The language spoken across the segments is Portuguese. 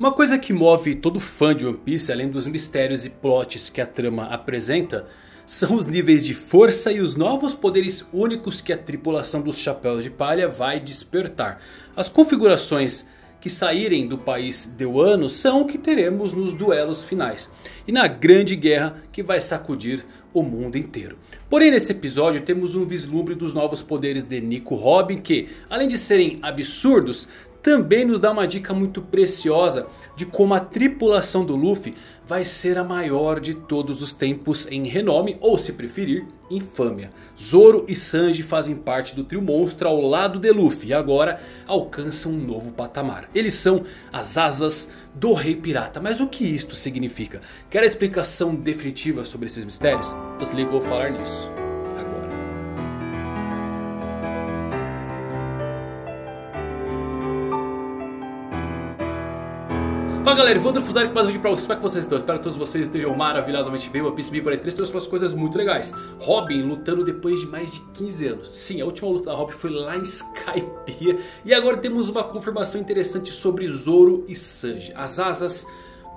Uma coisa que move todo fã de One Piece, além dos mistérios e plots que a trama apresenta, são os níveis de força e os novos poderes únicos que a tripulação dos Chapéus de Palha vai despertar. As configurações que saírem do país de Wano são o que teremos nos duelos finais. E na grande guerra que vai sacudir o mundo inteiro. Porém nesse episódio temos um vislumbre dos novos poderes de Nico Robin que, além de serem absurdos, também nos dá uma dica muito preciosa de como a tripulação do Luffy vai ser a maior de todos os tempos em renome ou se preferir infâmia. Zoro e Sanji fazem parte do trio monstro ao lado de Luffy e agora alcançam um novo patamar. Eles são as asas do rei pirata. Mas o que isto significa? Quer a explicação definitiva sobre esses mistérios? Então se liga, vou falar nisso. Fala galera, eu vou Fusari com mais um vídeo pra vocês, como é que vocês estão? Espero que todos vocês estejam maravilhosamente bem, One Piece 1043 trouxe umas coisas muito legais. Robin lutando depois de mais de 15 anos. Sim, a última luta da Robin foi lá em Skypiea. E agora temos uma confirmação interessante sobre Zoro e Sanji. As asas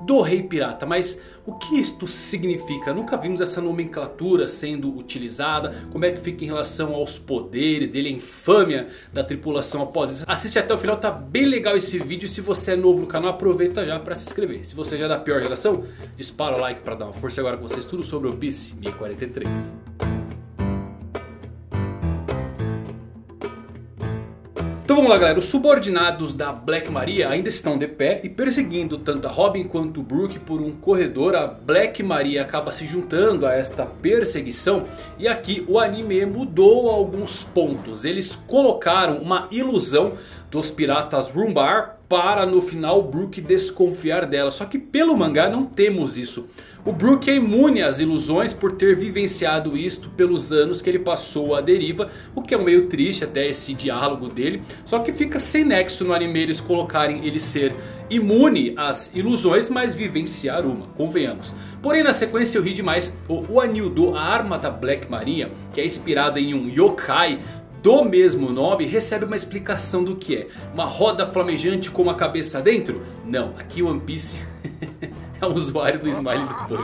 do Rei Pirata. Mas o que isto significa? Nunca vimos essa nomenclatura sendo utilizada. Como é que fica em relação aos poderes dele, a infâmia da tripulação após isso. Assiste até o final, tá bem legal esse vídeo. Se você é novo no canal, aproveita já para se inscrever. Se você já é da pior geração, dispara o like para dar uma força. agora com vocês tudo sobre o Piece 1043. Então vamos lá galera, os subordinados da Black Maria ainda estão de pé e perseguindo tanto a Robin quanto o Brook por um corredor. A Black Maria acaba se juntando a esta perseguição e aqui o anime mudou alguns pontos. Eles colocaram uma ilusão dos piratas Rumbar para no final o Brook desconfiar dela. Só que pelo mangá não temos isso. O Brook é imune às ilusões por ter vivenciado isto pelos anos que ele passou à deriva. O que é meio triste até esse diálogo dele. Só que fica sem nexo no anime eles colocarem ele ser imune às ilusões, mas vivenciar uma, convenhamos. Porém na sequência eu ri demais. O Anildo, a arma da Black Marinha, que é inspirada em um yokai do mesmo nome recebe uma explicação do que é. Uma roda flamejante com uma cabeça dentro? Não, aqui One Piece é um usuário do smile do Pug.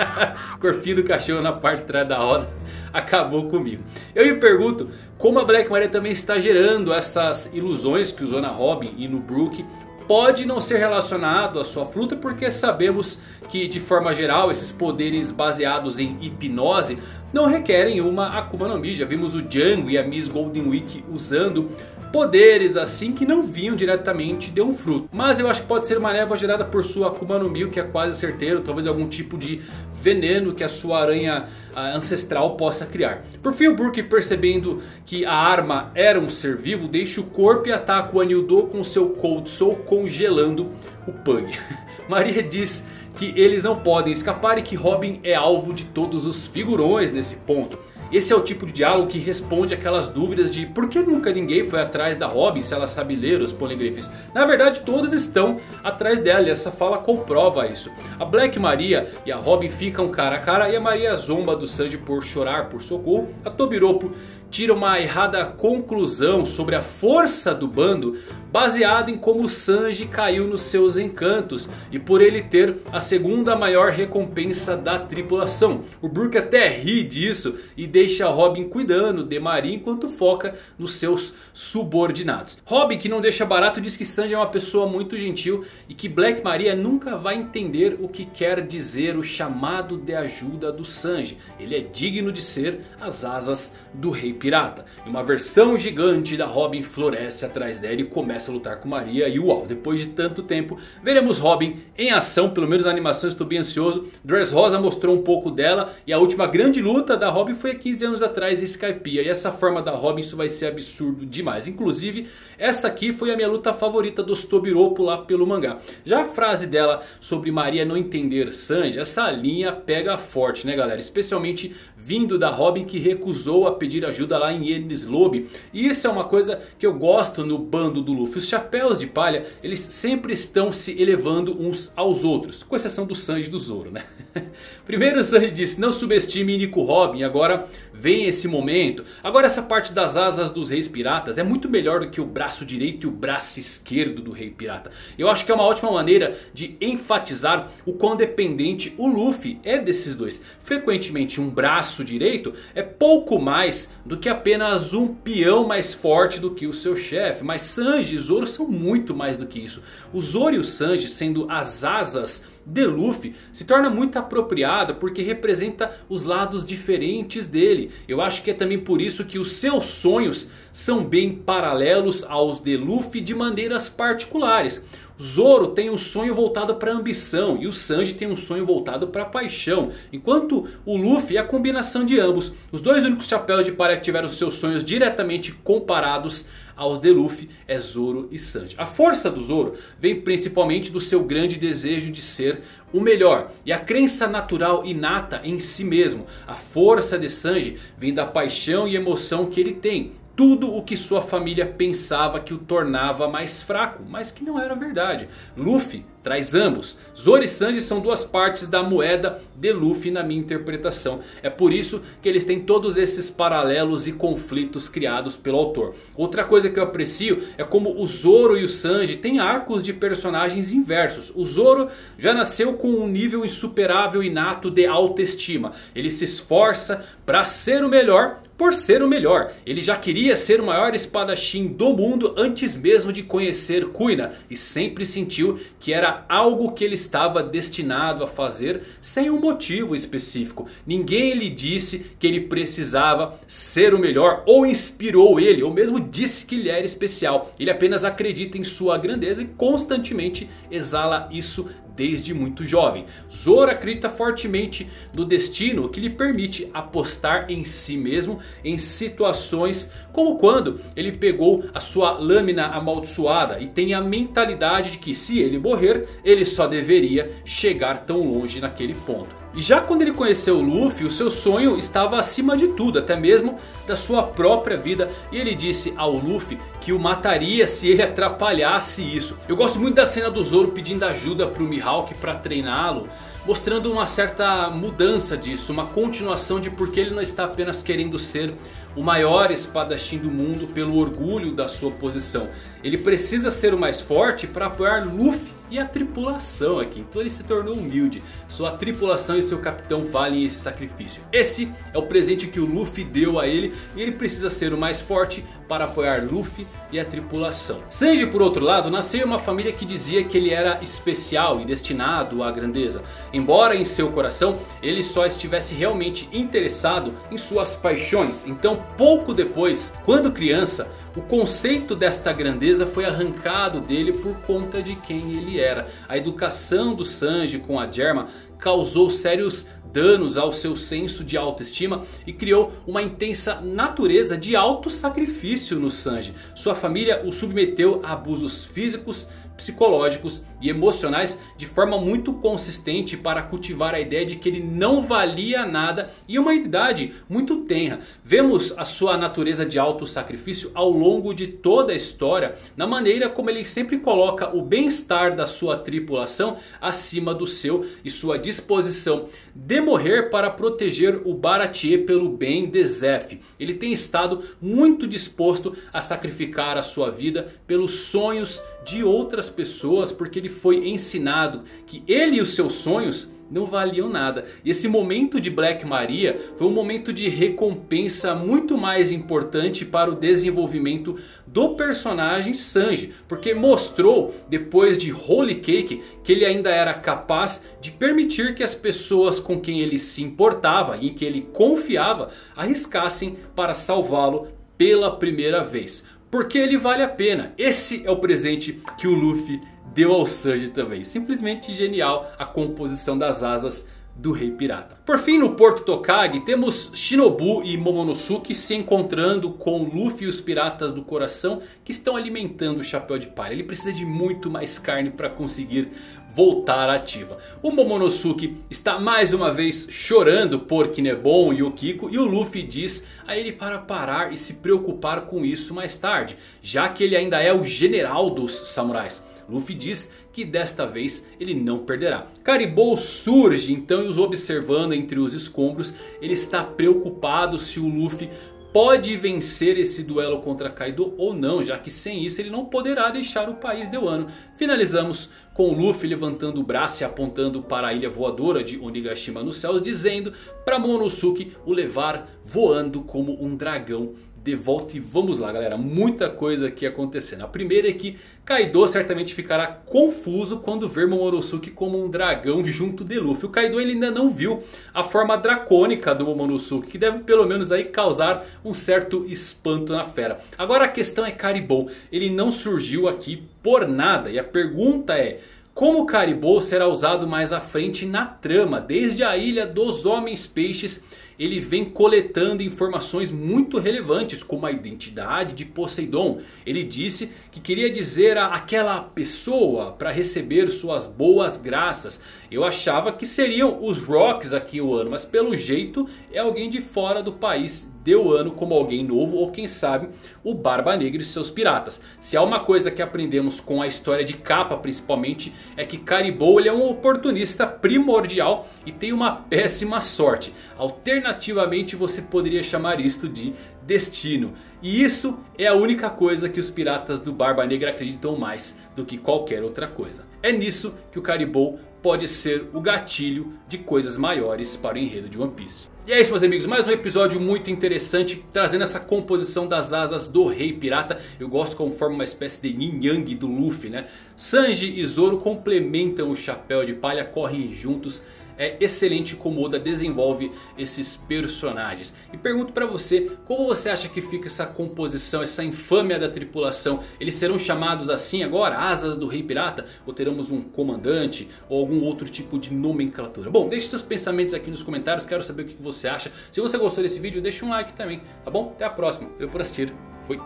Corpinho do cachorro na parte de trás da roda acabou comigo. Eu me pergunto como a Black Maria também está gerando essas ilusões que usou na Robin e no Brook pode não ser relacionado à sua fruta porque sabemos que de forma geral esses poderes baseados em hipnose não requerem uma Akuma no Mi. Já vimos o Django e a Miss Golden Week usando poderes assim que não vinham diretamente de um fruto. Mas eu acho que pode ser uma névoa gerada por sua Akuma no Mi, que é quase certeiro. Talvez algum tipo de veneno que a sua aranha ancestral possa criar. Por fim o Brook percebendo que a arma era um ser vivo, deixa o corpo e ataca o Anildo com seu Cold Soul congelando o Pug. Maria diz que eles não podem escapar e que Robin é alvo de todos os figurões nesse ponto. Esse é o tipo de diálogo que responde aquelas dúvidas de por que nunca ninguém foi atrás da Robin se ela sabe ler os poligrifes. Na verdade todos estão atrás dela e essa fala comprova isso. A Black Maria e a Robin ficam cara a cara e a Maria zomba do Sanji por chorar por socorro. A Tobiropo tira uma errada conclusão sobre a força do bando baseado em como Sanji caiu nos seus encantos e por ele ter a segunda maior recompensa da tripulação. O Brook até ri disso e deixa Robin cuidando de Marin enquanto foca nos seus subordinados. Robin que não deixa barato diz que Sanji é uma pessoa muito gentil e que Black Maria nunca vai entender o que quer dizer o chamado de ajuda do Sanji. Ele é digno de ser as asas do rei pirata. E uma versão gigante da Robin floresce atrás dela e começa a lutar com Maria. E uau, depois de tanto tempo veremos Robin em ação. Pelo menos na animação estou bem ansioso. Dress Rosa mostrou um pouco dela. E a última grande luta da Robin foi há 15 anos atrás em Skypiea. E essa forma da Robin isso vai ser absurdo demais. Inclusive essa aqui foi a minha luta favorita dos Tobiropo lá pelo mangá. Já a frase dela sobre Maria não entender Sanji. Essa linha pega forte né galera. Especialmente vindo da Robin que recusou a pedir ajuda lá em Enies Lobby. E isso é uma coisa que eu gosto no bando do Luffy. Os chapéus de palha, eles sempre estão se elevando uns aos outros. Com exceção do Sanji do Zoro, né? Primeiro o Sanji disse não subestime Nico Robin, agora vem esse momento. Agora essa parte das asas dos reis piratas é muito melhor do que o braço direito e o braço esquerdo do rei pirata. Eu acho que é uma ótima maneira de enfatizar o quão dependente o Luffy é desses dois. Frequentemente um braço direito é pouco mais do que apenas um peão mais forte do que o seu chefe. Mas Sanji e Zoro são muito mais do que isso. O Zoro e o Sanji sendo as asas de Luffy se torna muito apropriada porque representa os lados diferentes dele. Eu acho que é também por isso que os seus sonhos são bem paralelos aos de Luffy de maneiras particulares. Zoro tem um sonho voltado para ambição e o Sanji tem um sonho voltado para paixão. Enquanto o Luffy é a combinação de ambos. Os dois únicos chapéus de palha que tiveram seus sonhos diretamente comparados aos de Luffy é Zoro e Sanji. A força do Zoro vem principalmente do seu grande desejo de ser o melhor. E a crença natural inata em si mesmo. A força de Sanji vem da paixão e emoção que ele tem tudo o que sua família pensava que o tornava mais fraco, mas que não era verdade. Luffy traz ambos. Zoro e Sanji são duas partes da moeda de Luffy na minha interpretação. É por isso que eles têm todos esses paralelos e conflitos criados pelo autor. Outra coisa que eu aprecio é como o Zoro e o Sanji têm arcos de personagens inversos. O Zoro já nasceu com um nível insuperável inato de autoestima. Ele se esforça para ser o melhor por ser o melhor. Ele já queria ser o maior espadachim do mundo antes mesmo de conhecer Kuina. E sempre sentiu que era algo que ele estava destinado a fazer sem um motivo específico. Ninguém lhe disse que ele precisava ser o melhor ou inspirou ele ou mesmo disse que ele era especial. Ele apenas acredita em sua grandeza e constantemente exala isso desde muito jovem. Zoro acredita fortemente no destino que lhe permite apostar em si mesmo em situações como quando ele pegou a sua lâmina amaldiçoada e tem a mentalidade de que se ele morrer ele só deveria chegar tão longe naquele ponto. E já quando ele conheceu o Luffy, o seu sonho estava acima de tudo, até mesmo da sua própria vida. E ele disse ao Luffy que o mataria se ele atrapalhasse isso. Eu gosto muito da cena do Zoro pedindo ajuda para o Mihawk para treiná-lo. Mostrando uma certa mudança disso, uma continuação de porque ele não está apenas querendo ser o maior espadachim do mundo pelo orgulho da sua posição. Ele precisa ser o mais forte para apoiar Luffy e a tripulação aqui. Então ele se tornou humilde. Sua tripulação e seu capitão valem esse sacrifício. Esse é o presente que o Luffy deu a ele. E ele precisa ser o mais forte para apoiar Luffy e a tripulação. Sanji por outro lado nasceu em uma família que dizia que ele era especial e destinado à grandeza. Embora em seu coração ele só estivesse realmente interessado em suas paixões. Então pouco depois, quando criança, o conceito desta grandeza foi arrancado dele por conta de quem ele era. A educação do Sanji com a Germa causou sérios danos ao seu senso de autoestima e criou uma intensa natureza de auto-sacrifício no Sanji. Sua família o submeteu a abusos físicos, psicológicos e emocionais de forma muito consistente para cultivar a ideia de que ele não valia nada e uma idade muito tenra. Vemos a sua natureza de auto-sacrifício ao longo de toda a história, na maneira como ele sempre coloca o bem-estar da sua tripulação acima do seu e sua disposição de morrer para proteger o Baratier pelo bem de Zef. Ele tem estado muito disposto a sacrificar a sua vida pelos sonhos de outras pessoas porque ele foi ensinado que ele e os seus sonhos não valiam nada. E esse momento de Black Maria foi um momento de recompensa muito mais importante para o desenvolvimento do personagem Sanji. Porque mostrou depois de Holy Cake que ele ainda era capaz de permitir que as pessoas com quem ele se importava e em que ele confiava arriscassem para salvá-lo pela primeira vez. Porque ele vale a pena. Esse é o presente que o Luffy deu ao Sanji também. Simplesmente genial a composição das asas do Rei Pirata. Por fim no Porto Tokage temos Shinobu e Momonosuke se encontrando com Luffy e os Piratas do Coração que estão alimentando o Chapéu de Palha. Ele precisa de muito mais carne para conseguir voltar ativa. O Momonosuke está mais uma vez chorando por Kinebon e o Kiko. E o Luffy diz a ele para parar e se preocupar com isso mais tarde. Já que ele ainda é o general dos samurais. Luffy diz que desta vez ele não perderá. Caribou surge então e os observando entre os escombros. Ele está preocupado se o Luffy pode vencer esse duelo contra Kaido ou não, já que sem isso ele não poderá deixar o país de Wano. Finalizamos com Luffy levantando o braço e apontando para a ilha voadora de Onigashima nos céus, dizendo para Momonosuke o levar voando como um dragão de volta e vamos lá galera, muita coisa aqui acontecendo. A primeira é que Kaido certamente ficará confuso quando ver Momonosuke como um dragão junto de Luffy. O Kaido ele ainda não viu a forma dracônica do Momonosuke, que deve pelo menos aí causar um certo espanto na fera. Agora a questão é Caribou, ele não surgiu aqui por nada e a pergunta é... Como Caribou será usado mais à frente na trama, desde a ilha dos homens peixes ele vem coletando informações muito relevantes como a identidade de Poseidon. Ele disse que queria dizer aquela pessoa para receber suas boas graças. Eu achava que seriam os Rocks aqui o ano, mas pelo jeito é alguém de fora do país deu ano como alguém novo ou quem sabe o Barba Negra e seus piratas. Se há uma coisa que aprendemos com a história de capa principalmente é que Caribou ele é um oportunista primordial e tem uma péssima sorte. Alternativamente você poderia chamar isto de destino. E isso é a única coisa que os piratas do Barba Negra acreditam mais do que qualquer outra coisa. É nisso que o Caribou pode ser o gatilho de coisas maiores para o enredo de One Piece. E é isso meus amigos, mais um episódio muito interessante Trazendo essa composição das asas do Rei Pirata. Eu gosto como forma uma espécie de yin yang do Luffy né? Sanji e Zoro complementam o chapéu de palha, correm juntos é excelente como Oda desenvolve esses personagens. E pergunto para você, como você acha que fica essa composição, essa infâmia da tripulação? Eles serão chamados assim agora, asas do rei pirata? Ou teremos um comandante ou algum outro tipo de nomenclatura? Bom, deixe seus pensamentos aqui nos comentários, quero saber o que você acha. Se você gostou desse vídeo, deixa um like também, tá bom? Até a próxima, eu por assistir, fui!